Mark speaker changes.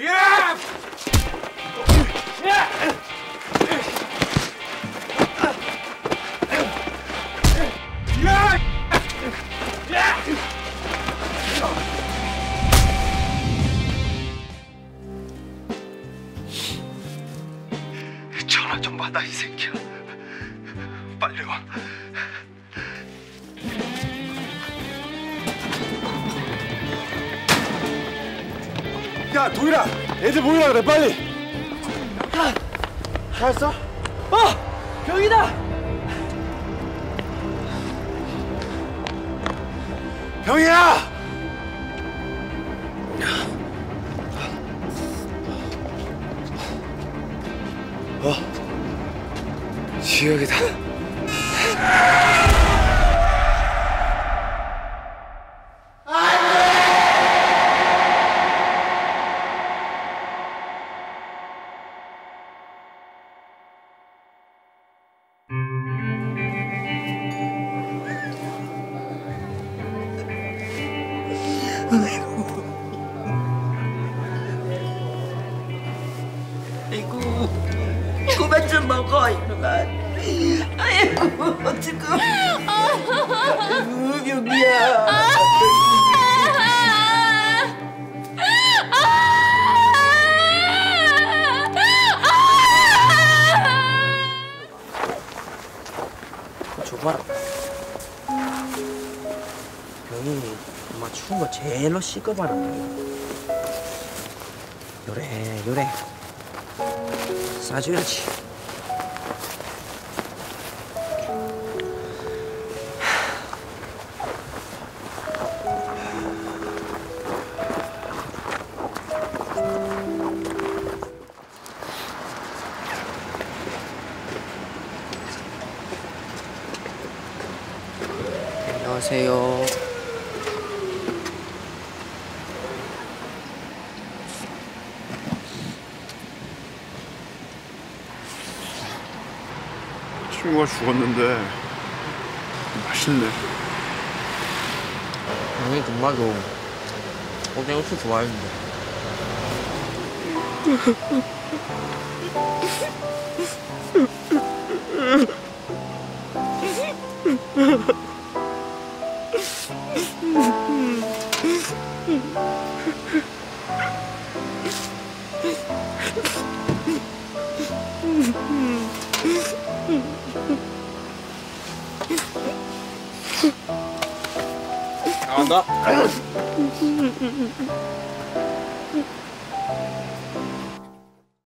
Speaker 1: 야! 야!
Speaker 2: 전화 좀 받아 이 새끼야. 빨리 와.
Speaker 1: 야, 도일아! 애들 모이라 그래, 빨리! 잘했어?
Speaker 3: 어! 병이다!
Speaker 1: 병이야! 어, 지역이다.
Speaker 3: 아이고, 그만 좀 먹어, 이놈아. 아이고, 지금. 아이고, 병이야. 줘봐라. 병이 엄마 추운 거 제일로 씻어봐라. 요래, 요래. 싸줘야지. 안녕하세요.
Speaker 4: 친구가 죽었는데 맛있네.
Speaker 3: 형이 정말로 오뎅국수 좋아했는데.
Speaker 1: なんだ